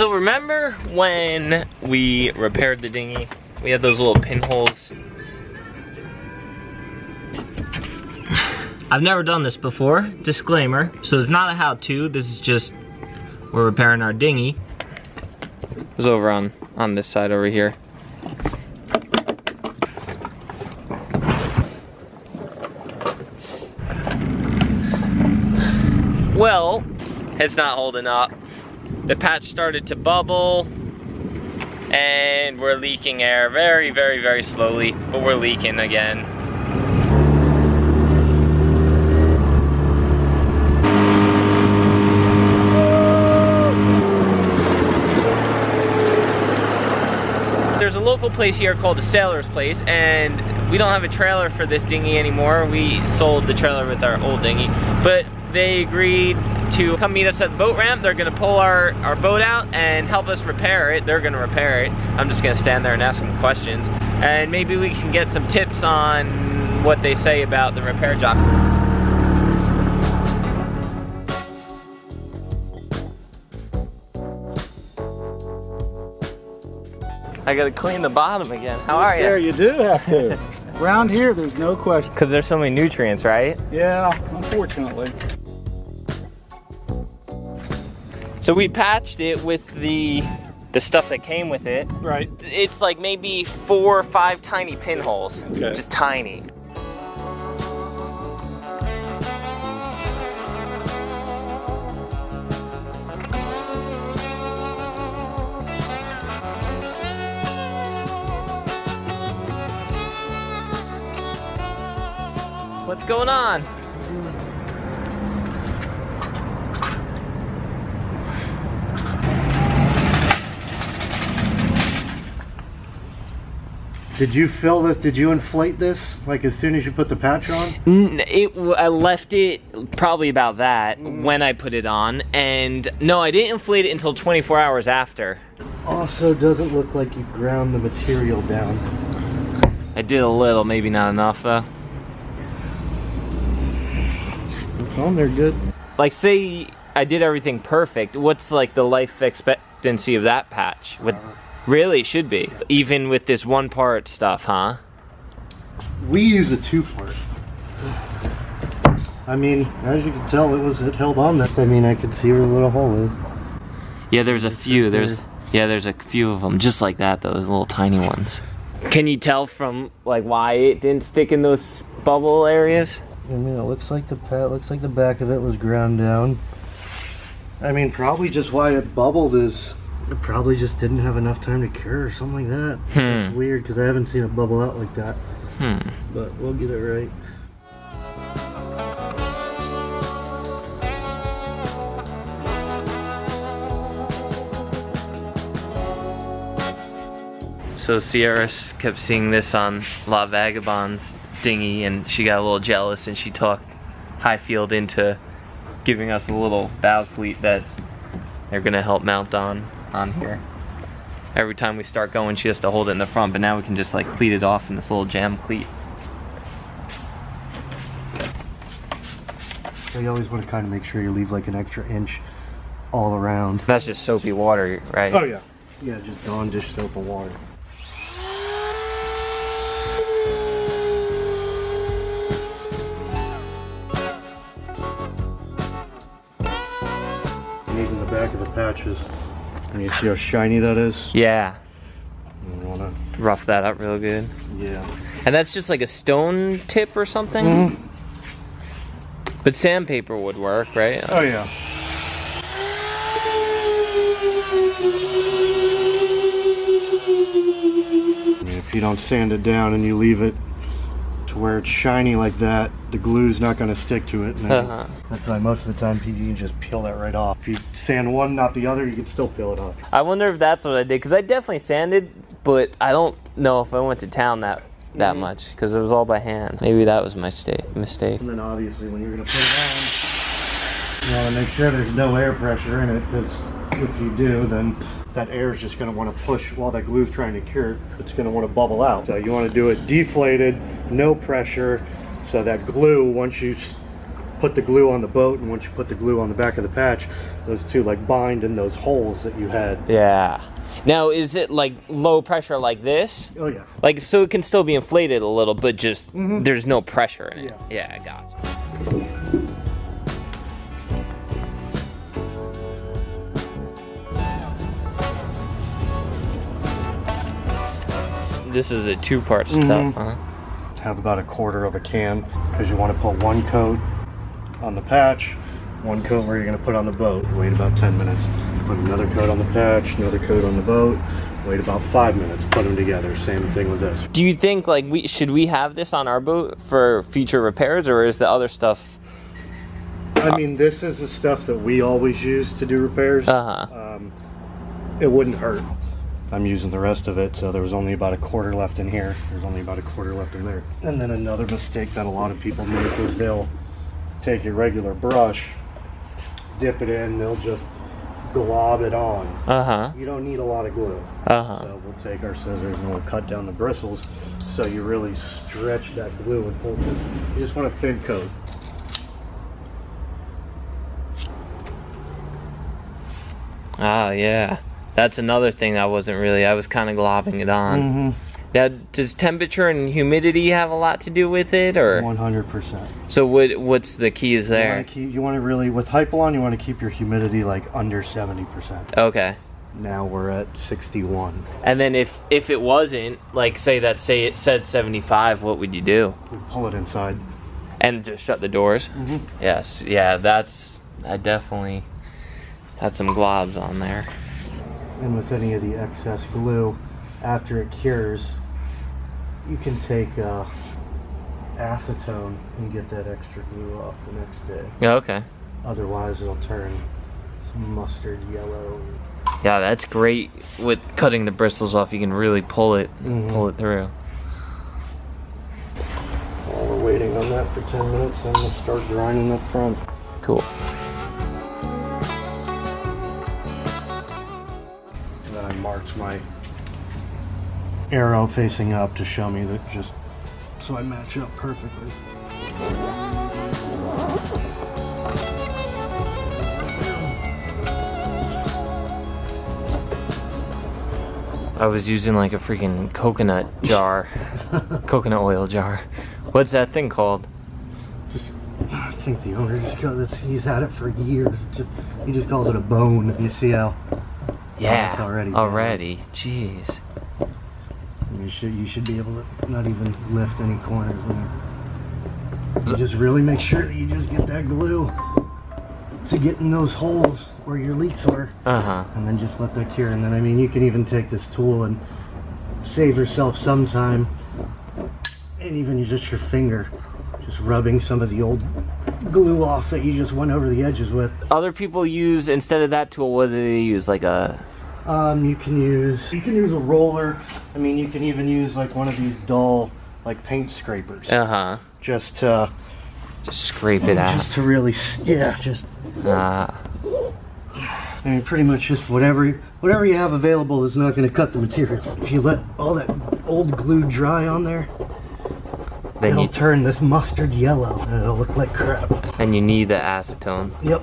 So remember when we repaired the dinghy? We had those little pinholes. I've never done this before, disclaimer. So it's not a how-to, this is just, we're repairing our dinghy. It was over on, on this side over here. Well, it's not holding up. The patch started to bubble and we're leaking air very, very, very slowly, but we're leaking again. There's a local place here called the Sailor's Place and we don't have a trailer for this dinghy anymore. We sold the trailer with our old dinghy, but they agreed to come meet us at the boat ramp. They're gonna pull our, our boat out and help us repair it. They're gonna repair it. I'm just gonna stand there and ask them questions. And maybe we can get some tips on what they say about the repair job. I gotta clean the bottom again. How are you? you do have to. Around here, there's no question. Because there's so many nutrients, right? Yeah, unfortunately. So we patched it with the the stuff that came with it. Right. It's like maybe four or five tiny pinholes. Okay. Just tiny. What's going on? Did you fill this? Did you inflate this like as soon as you put the patch on? It, I left it probably about that when I put it on, and no, I didn't inflate it until 24 hours after. Also, doesn't look like you ground the material down. I did a little, maybe not enough though. It's on there good. Like, say I did everything perfect. What's like the life expectancy of that patch? With really should be even with this one part stuff, huh? We use a two part. I mean, as you can tell, it was it held on. That I mean, I could see where the little hole is. Yeah, there's a few. There's yeah, there's a few of them just like that. Those little tiny ones. Can you tell from like why it didn't stick in those bubble areas? I mean, it looks like the pat looks like the back of it was ground down. I mean, probably just why it bubbled is it probably just didn't have enough time to cure or something like that. That's Hmm. weird because I haven't seen it bubble out like that. Hmm. But we'll get it right. So Sierra kept seeing this on La Vagabonde's dinghy, and she got a little jealous, and she talked Highfield into giving us a little bow cleat that they're gonna help mount on on here. Every time we start going, she has to hold it in the front, but now we can just like cleat it off in this little jam cleat. So you always want to kind of make sure you leave like an extra inch all around. That's just soapy water, right? Oh yeah. Yeah, just Dawn dish soap and water. And even the back of the patches. And you see how shiny that is? Yeah, You wanna, rough that up real good. yeah. And that's just like a stone tip or something? Mhm. But sandpaper would work, right? Oh yeah. I mean, if you don't sand it down and you leave it to where it's shiny like that, the glue's not going to stick to it. and Uh-huh. That's why most of the time you can just peel that right off. If you sand one, not the other, you can still peel it off. I wonder if that's what I did because I definitely sanded, but I don't know if I went to town that that mm-hmm. much because it was all by hand. Maybe that was my sta- mistake. And then obviously when you're going to put it on, you want to make sure there's no air pressure in it because if you do, then that air is just going to want to push while that glue's trying to cure. It's going to want to bubble out. So you want to do it deflated, no pressure, so that glue once you put the glue on the boat, and once you put the glue on the back of the patch, those two like bind in those holes that you had. Yeah. Now, is it like low pressure like this? Oh yeah. Like, so it can still be inflated a little, but just mm-hmm. there's no pressure in it. Yeah. Yeah, I gotcha. This is the two part stuff, mm-hmm. huh? Have about a quarter of a can because you want to put one coat on the patch, one coat where you're going to put on the boat. Wait about 10 minutes. Put another coat on the patch, another coat on the boat. Wait about five minutes. Put them together. Same thing with this. Do you think like we should we have this on our boat for future repairs, or is the other stuff? I mean, this is the stuff that we always use to do repairs. Uh huh. Um, it wouldn't hurt. I'm using the rest of it, so there was only about a quarter left in here. There's only about a quarter left in there. And then another mistake that a lot of people make is they'll take your regular brush, dip it in, they'll just glob it on. Uh huh. You don't need a lot of glue. Uh huh. So we'll take our scissors and we'll cut down the bristles so you really stretch that glue and pull this. You just want a thin coat. Oh yeah, that's another thing I wasn't really. I was kind of globbing it on. Mm-hmm. Now, does temperature and humidity have a lot to do with it, or 100%. so? What what's the keys You there? want to keep. You want to really with Hypalon. You want to keep your humidity like under seventy percent. Okay. Now we're at sixty-one. And then if if it wasn't like say that say it said seventy five, what would you do? We pull it inside. And just shut the doors? Mm-hmm. Yes. Yeah. That's I definitely had some globs on there. And with any of the excess glue, after it cures, you can take uh, acetone and get that extra glue off the next day. Yeah. Okay. Otherwise, it'll turn mustard yellow. Yeah, that's great with cutting the bristles off. You can really pull it, Mhm. pull it through. While we're waiting on that for 10 minutes, then we'll start grinding up front. Cool. And then I marked my arrow facing up to show me that just so I match up perfectly. I was using like a freaking coconut jar, coconut oil jar. What's that thing called? Just, I think the owner just got this. He's had it for years. Just he just calls it a bone. You see how Yeah, it's already already. Jeez. You should you should be able to not even lift any corners. You just really make sure that you just get that glue to get in those holes where your leaks are. Uh huh. and then just let that cure. And then, I mean, you can even take this tool and save yourself some time, and even just your finger, just rubbing some of the old glue off that you just went over the edges with. Other people use instead of that tool. What do they use? Like a. Um, you can use you can use a roller. I mean, you can even use like one of these dull like paint scrapers, Uh huh. just to Just scrape it out. just to really yeah, just Ah. I mean, pretty much just whatever whatever you have available is not going to cut the material. If you let all that old glue dry on there, then it'll you turn this mustard yellow and it'll look like crap. and you need the acetone Yep.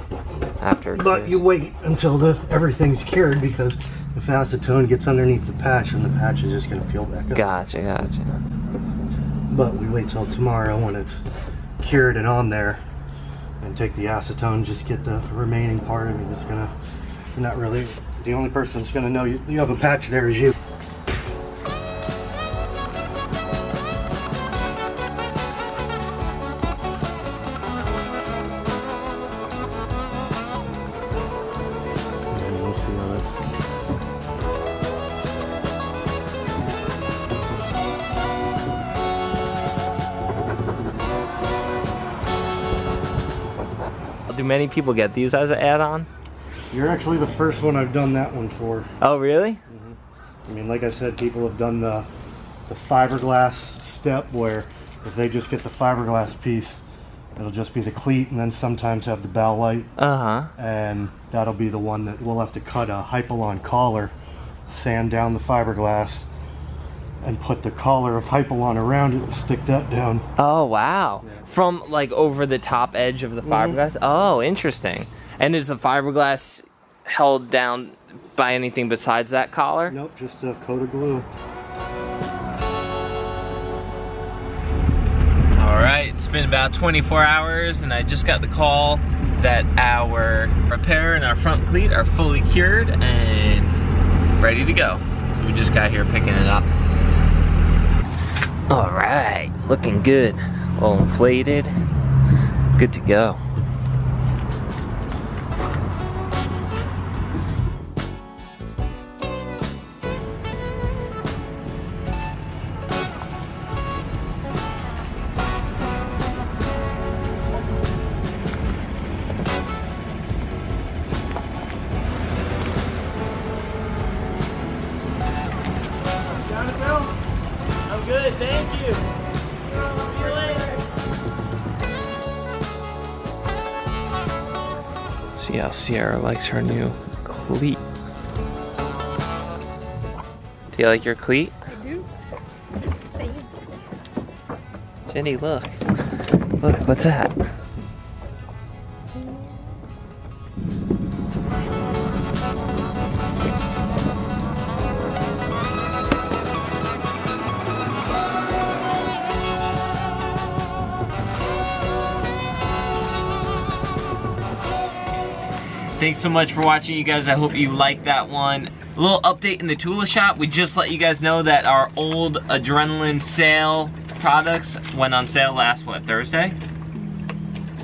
after. But cures. you wait until the everything's cured because if acetone gets underneath the patch, and the patch is just going to peel back up. Gotcha, gotcha. But we wait till tomorrow when it's cured and on there, and take the acetone. Just get the remaining part. I mean, it's gonna. You're not really. The only person that's gonna know you, you have a patch there is you. Do many people get these as an add-on? You're actually the first one I've done that one for. Oh, really? I mean, like I said, people have done the the fiberglass step where if they just get the fiberglass piece, it'll just be the cleat, and then sometimes have the bow light, Uh huh. and that'll be the one that we'll have to cut a hypalon collar, sand down the fiberglass, and put the collar of Hypalon around it and stick that down. Oh wow! From like over the top edge of the mm-hmm. fiberglass. Oh, interesting. And is the fiberglass held down by anything besides that collar? Nope, just a coat of glue. All right, it's been about 24 hours, and I just got the call that our repair and our front cleat are fully cured and ready to go. So we just got here picking it up. All right, looking good. All inflated, good to go. How Sierra likes her new cleat. Do you like your cleat? I do. It's fancy. Jenny, look. Look, what's that? Thanks so much for watching, you guys. I hope you liked that one. A little update in the Tula shop. We just let you guys know that our old Adrenaline sail products went on sale last, what, Thursday?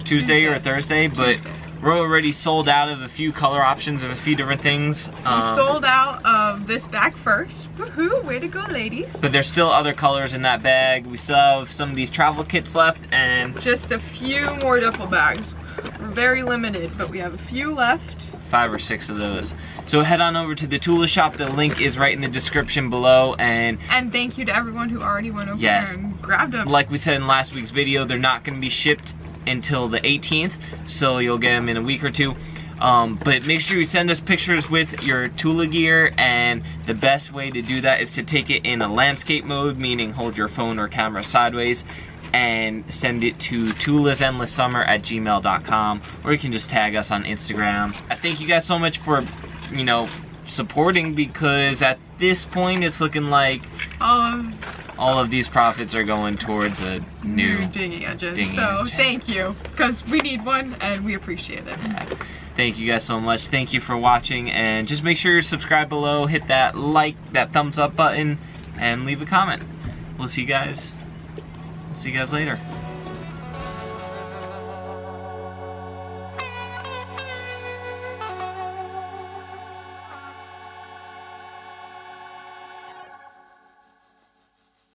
Tuesday, or Thursday, but we're already sold out of a few color options of a few different things. We Um, sold out of this bag first. Woohoo! Way to go, ladies. but there's still other colors in that bag. We still have some of these travel kits left, and Just a few more duffel bags. We're very limited, but we have a few left. five or six of those. So head on over to the Tula shop. The link is right in the description below, and And thank you to everyone who already went over Yes. there and grabbed them. like we said in last week's video, they're not going to be shipped until the 18th, so you'll get them in a week or two. Um, but make sure you send us pictures with your Tula gear, and the best way to do that is to take it in a landscape mode, meaning hold your phone or camera sideways, and send it to tulasendlesssummer at gmail.com, or you can just tag us on Instagram. I thank you guys so much for, you know, supporting because at this point it's looking like Um, all of these profits are going towards a new. new dinghy engine. dinghy so engine. thank you, because we need one and we appreciate it. Thank you guys so much. Thank you for watching, and just make sure you subscribe below, hit that like, that thumbs up button, and leave a comment. We'll see you guys. See you guys later.